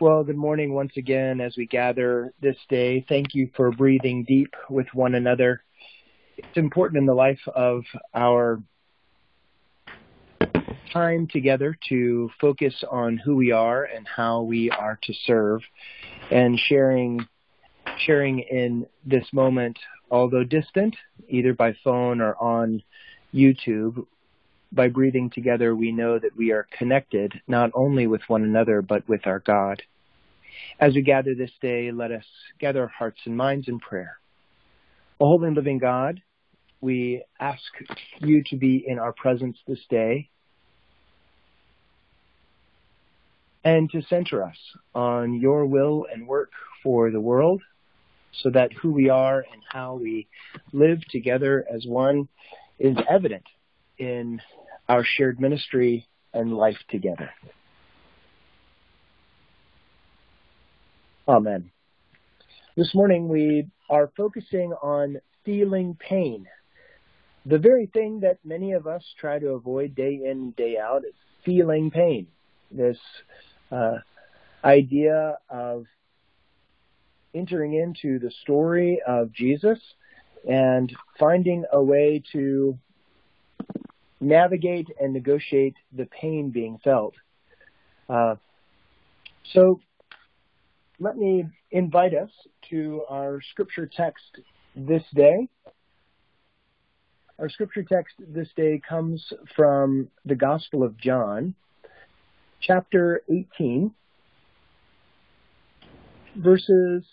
Well, good morning once again as we gather this day. Thank you for breathing deep with one another. It's important in the life of our time together to focus on who we are and how we are to serve and sharing sharing in this moment although distant either by phone or on YouTube by breathing together, we know that we are connected not only with one another, but with our God. As we gather this day, let us gather our hearts and minds in prayer. O holy and living God, we ask you to be in our presence this day and to center us on your will and work for the world so that who we are and how we live together as one is evident in our shared ministry and life together. Amen. This morning we are focusing on feeling pain. The very thing that many of us try to avoid day in, and day out is feeling pain. This uh, idea of entering into the story of Jesus and finding a way to navigate and negotiate the pain being felt. Uh, so let me invite us to our scripture text this day. Our scripture text this day comes from the Gospel of John, chapter 18, verses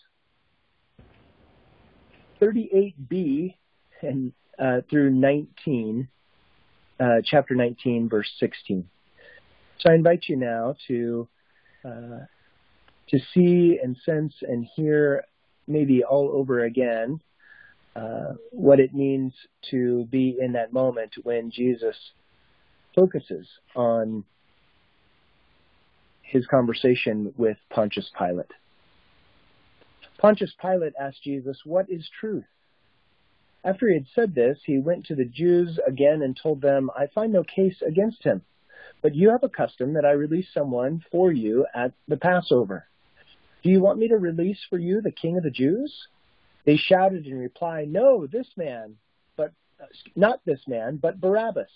38b and uh, through 19 uh, chapter 19, verse 16. So I invite you now to uh, to see and sense and hear, maybe all over again, uh, what it means to be in that moment when Jesus focuses on his conversation with Pontius Pilate. Pontius Pilate asked Jesus, What is truth? After he had said this, he went to the Jews again and told them, I find no case against him. But you have a custom that I release someone for you at the Passover. Do you want me to release for you the king of the Jews? They shouted in reply, No, this man, but uh, not this man, but Barabbas.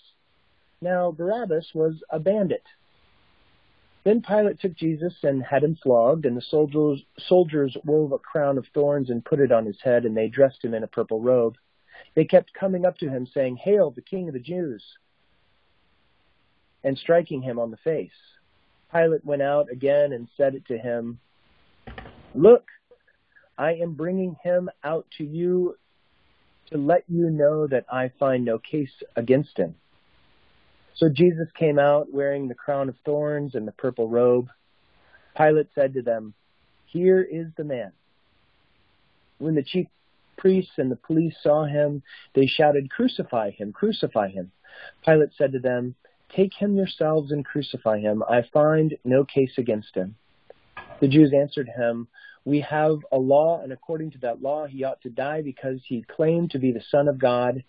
Now Barabbas was a bandit. Then Pilate took Jesus and had him flogged, and the soldiers, soldiers wove a crown of thorns and put it on his head, and they dressed him in a purple robe. They kept coming up to him saying, Hail, the King of the Jews, and striking him on the face. Pilate went out again and said it to him, Look, I am bringing him out to you to let you know that I find no case against him. So Jesus came out wearing the crown of thorns and the purple robe. Pilate said to them, Here is the man. When the chief priests and the police saw him, they shouted, Crucify him, crucify him. Pilate said to them, Take him yourselves and crucify him. I find no case against him. The Jews answered him, We have a law, and according to that law he ought to die because he claimed to be the Son of God.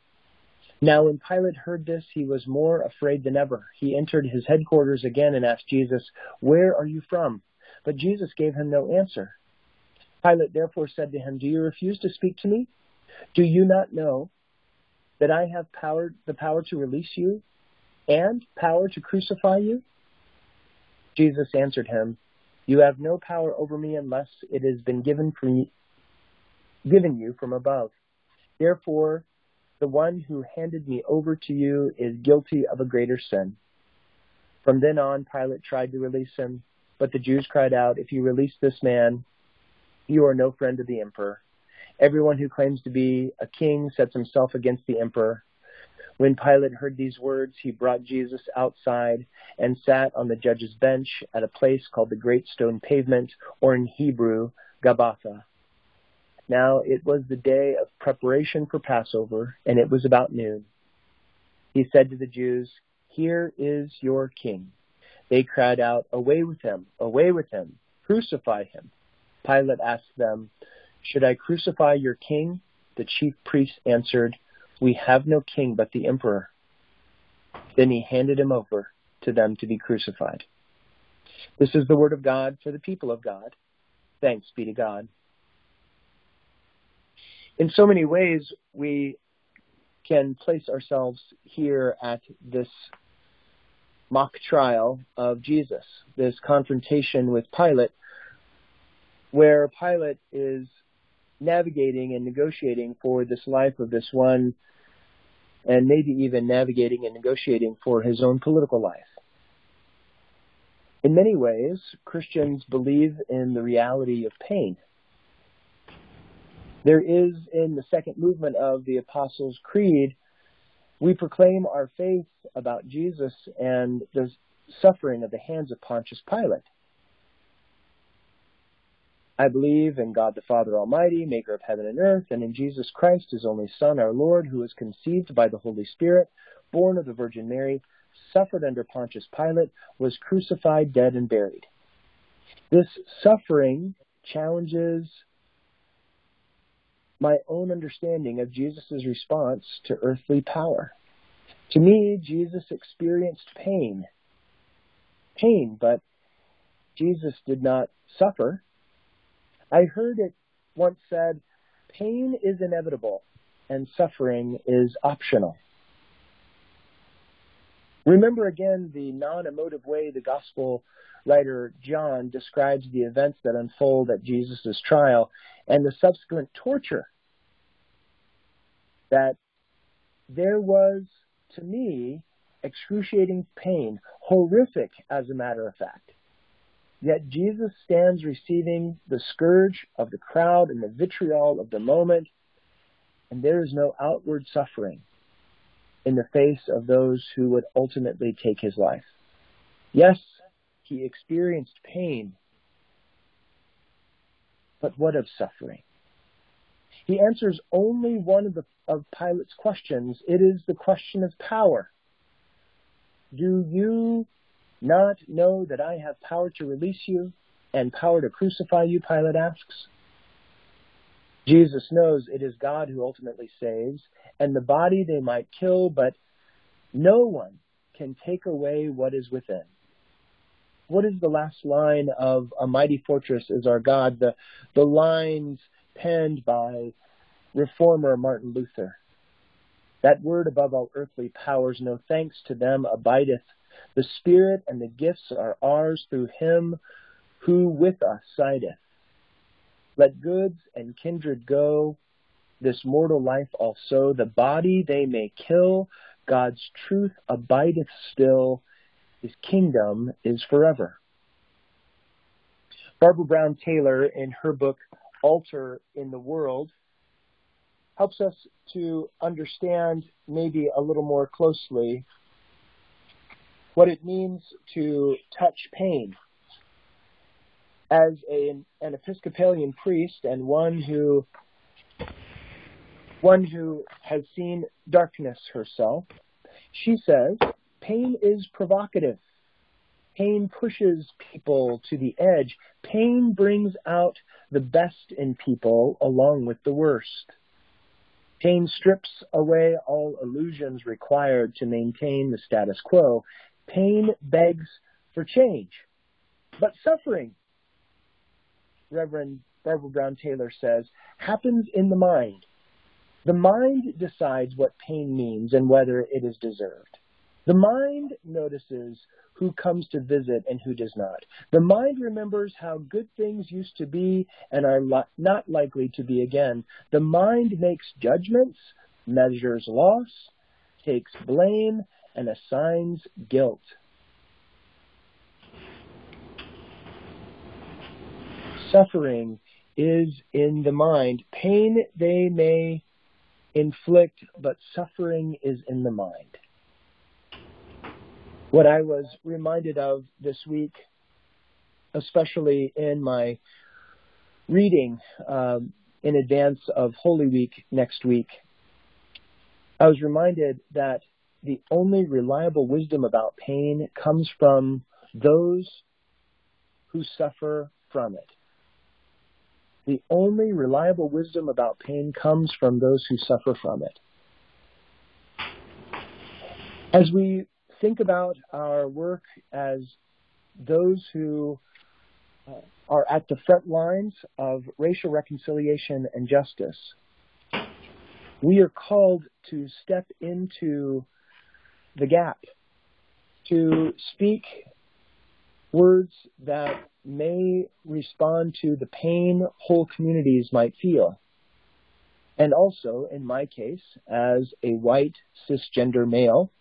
Now when Pilate heard this, he was more afraid than ever. He entered his headquarters again and asked Jesus, Where are you from? But Jesus gave him no answer. Pilate therefore said to him, Do you refuse to speak to me? Do you not know that I have power, the power to release you and power to crucify you? Jesus answered him, You have no power over me unless it has been given, from, given you from above. Therefore, the one who handed me over to you is guilty of a greater sin. From then on, Pilate tried to release him, but the Jews cried out, If you release this man, you are no friend of the emperor. Everyone who claims to be a king sets himself against the emperor. When Pilate heard these words, he brought Jesus outside and sat on the judge's bench at a place called the Great Stone Pavement, or in Hebrew, Gabbatha. Now it was the day of preparation for Passover, and it was about noon. He said to the Jews, Here is your king. They cried out, Away with him! Away with him! Crucify him! Pilate asked them, Should I crucify your king? The chief priests answered, We have no king but the emperor. Then he handed him over to them to be crucified. This is the word of God for the people of God. Thanks be to God. In so many ways, we can place ourselves here at this mock trial of Jesus, this confrontation with Pilate, where Pilate is navigating and negotiating for this life of this one, and maybe even navigating and negotiating for his own political life. In many ways, Christians believe in the reality of pain. There is in the second movement of the Apostles' Creed, we proclaim our faith about Jesus and the suffering of the hands of Pontius Pilate. I believe in God the Father Almighty, maker of heaven and earth, and in Jesus Christ, his only Son, our Lord, who was conceived by the Holy Spirit, born of the Virgin Mary, suffered under Pontius Pilate, was crucified, dead, and buried. This suffering challenges my own understanding of Jesus' response to earthly power. To me, Jesus experienced pain. Pain, but Jesus did not suffer. I heard it once said, pain is inevitable and suffering is optional. Remember again the non emotive way the gospel writer John describes the events that unfold at Jesus' trial and the subsequent torture. That there was, to me, excruciating pain, horrific as a matter of fact. Yet Jesus stands receiving the scourge of the crowd and the vitriol of the moment, and there is no outward suffering in the face of those who would ultimately take his life. Yes, he experienced pain, but what of suffering? He answers only one of, the, of Pilate's questions. It is the question of power. Do you not know that I have power to release you and power to crucify you? Pilate asks. Jesus knows it is God who ultimately saves, and the body they might kill, but no one can take away what is within. What is the last line of A Mighty Fortress is Our God? The, the lines penned by reformer Martin Luther. That word above all earthly powers, no thanks to them abideth. The Spirit and the gifts are ours through him who with us sideth. Let goods and kindred go, this mortal life also. The body they may kill, God's truth abideth still. His kingdom is forever. Barbara Brown Taylor, in her book Altar in the World, helps us to understand maybe a little more closely what it means to touch pain as a, an Episcopalian priest and one who one who has seen darkness herself, she says, pain is provocative. Pain pushes people to the edge. Pain brings out the best in people along with the worst. Pain strips away all illusions required to maintain the status quo. Pain begs for change. But suffering Reverend Barbara Brown Taylor says, happens in the mind. The mind decides what pain means and whether it is deserved. The mind notices who comes to visit and who does not. The mind remembers how good things used to be and are li- not likely to be again. The mind makes judgments, measures loss, takes blame, and assigns guilt. suffering is in the mind. Pain they may inflict, but suffering is in the mind. What I was reminded of this week, especially in my reading um, in advance of Holy Week next week, I was reminded that the only reliable wisdom about pain comes from those who suffer from it. The only reliable wisdom about pain comes from those who suffer from it. As we think about our work as those who uh, are at the front lines of racial reconciliation and justice. We are called to step into the gap, to speak words that may respond to the pain whole communities might feel. And also, in my case, as a white cisgender male,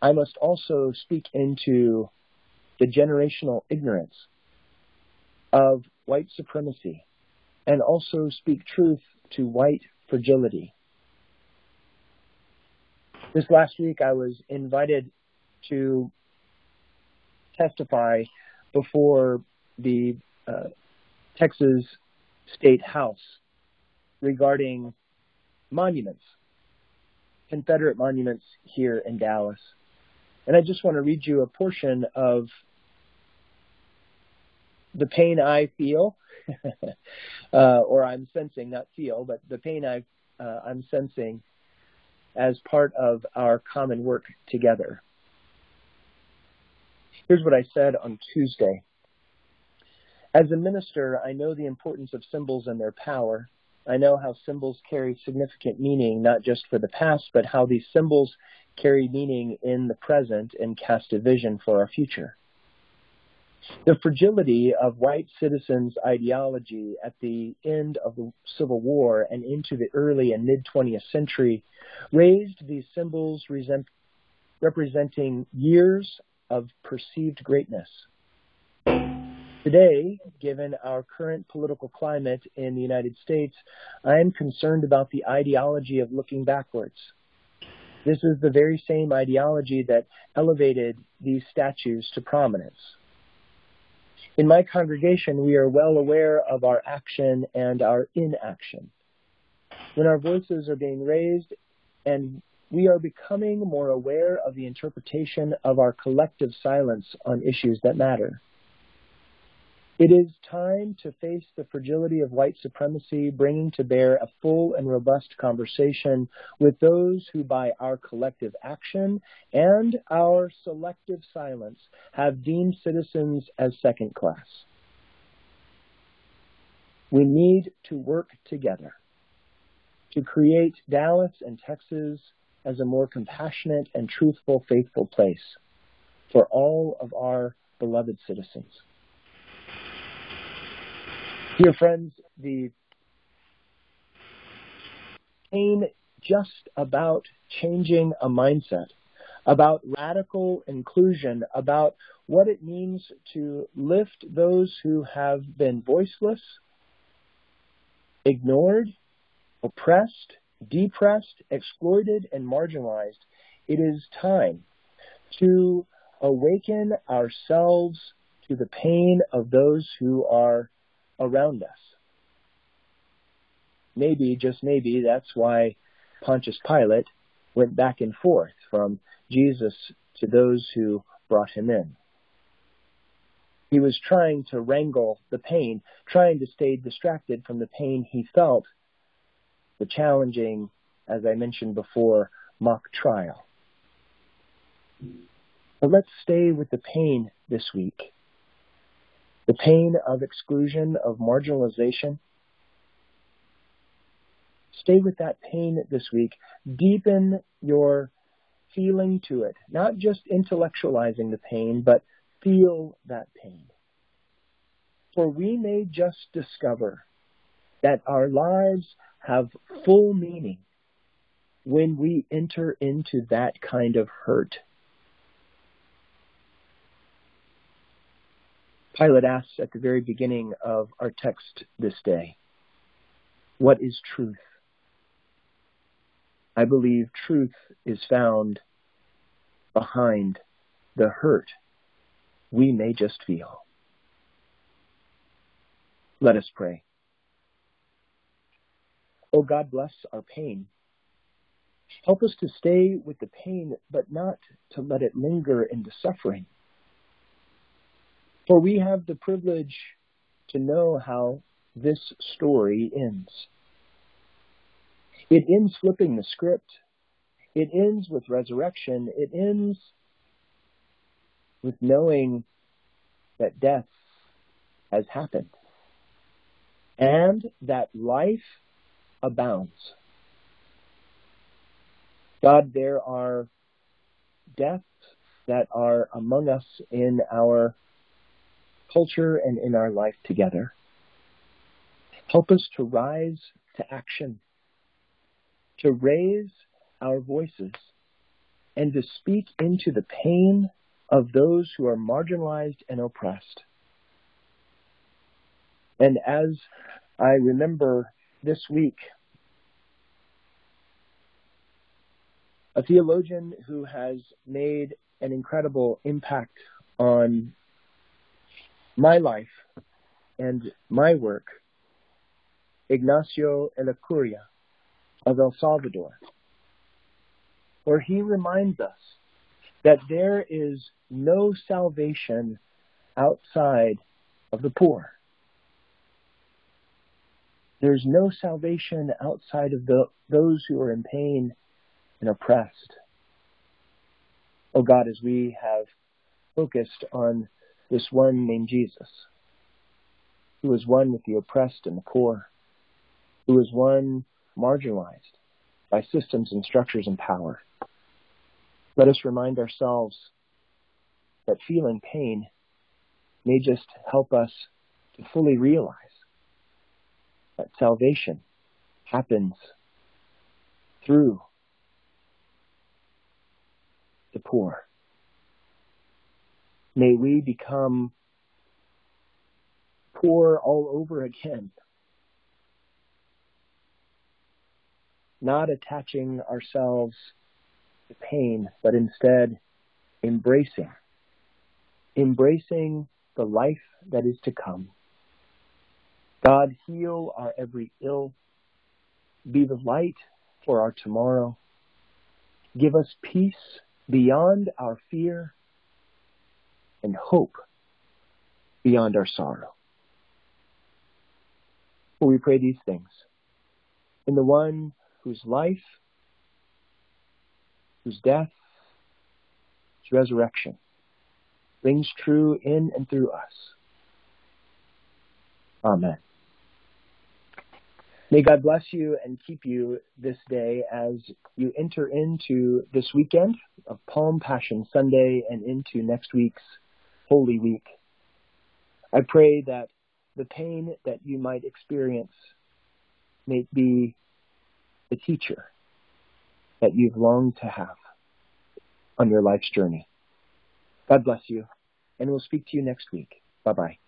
I must also speak into the generational ignorance of white supremacy and also speak truth to white fragility. This last week, I was invited to testify before the uh, Texas State House regarding monuments, Confederate monuments here in Dallas. And I just want to read you a portion of the pain I feel, uh, or I'm sensing, not feel, but the pain I, uh, I'm sensing as part of our common work together. Here's what I said on Tuesday. As a minister, I know the importance of symbols and their power. I know how symbols carry significant meaning, not just for the past, but how these symbols carry meaning in the present and cast a vision for our future. The fragility of white citizens' ideology at the end of the Civil War and into the early and mid 20th century raised these symbols representing years of perceived greatness. Today, given our current political climate in the United States, I am concerned about the ideology of looking backwards. This is the very same ideology that elevated these statues to prominence. In my congregation, we are well aware of our action and our inaction. When our voices are being raised and we are becoming more aware of the interpretation of our collective silence on issues that matter. It is time to face the fragility of white supremacy, bringing to bear a full and robust conversation with those who, by our collective action and our selective silence, have deemed citizens as second class. We need to work together to create Dallas and Texas as a more compassionate and truthful, faithful place for all of our beloved citizens. Dear friends, the pain just about changing a mindset, about radical inclusion, about what it means to lift those who have been voiceless, ignored, oppressed, depressed, exploited, and marginalized, it is time to awaken ourselves to the pain of those who are around us. Maybe, just maybe, that's why Pontius Pilate went back and forth from Jesus to those who brought him in. He was trying to wrangle the pain, trying to stay distracted from the pain he felt the challenging, as I mentioned before, mock trial. But let's stay with the pain this week. The pain of exclusion, of marginalization. Stay with that pain this week. Deepen your feeling to it, not just intellectualizing the pain, but feel that pain. For we may just discover that our lives have full meaning when we enter into that kind of hurt. Pilate asks at the very beginning of our text this day, What is truth? I believe truth is found behind the hurt we may just feel. Let us pray. Oh God, bless our pain. Help us to stay with the pain, but not to let it linger into suffering. For we have the privilege to know how this story ends. It ends flipping the script. It ends with resurrection. It ends with knowing that death has happened and that life abounds. God, there are deaths that are among us in our culture and in our life together. Help us to rise to action, to raise our voices, and to speak into the pain of those who are marginalized and oppressed. And as I remember this week, a theologian who has made an incredible impact on my life and my work, Ignacio Ellacuría of El Salvador, where he reminds us that there is no salvation outside of the poor. There's no salvation outside of the, those who are in pain and oppressed. Oh God, as we have focused on this one named Jesus, who is one with the oppressed and the poor, who is one marginalized by systems and structures and power. Let us remind ourselves that feeling pain may just help us to fully realize that salvation happens through the poor. May we become poor all over again. Not attaching ourselves to pain, but instead embracing, embracing the life that is to come. God, heal our every ill. Be the light for our tomorrow. Give us peace beyond our fear and hope beyond our sorrow. For we pray these things in the one whose life, whose death, whose resurrection rings true in and through us. Amen. May God bless you and keep you this day as you enter into this weekend of Palm Passion Sunday and into next week's Holy Week. I pray that the pain that you might experience may be the teacher that you've longed to have on your life's journey. God bless you, and we'll speak to you next week. Bye bye.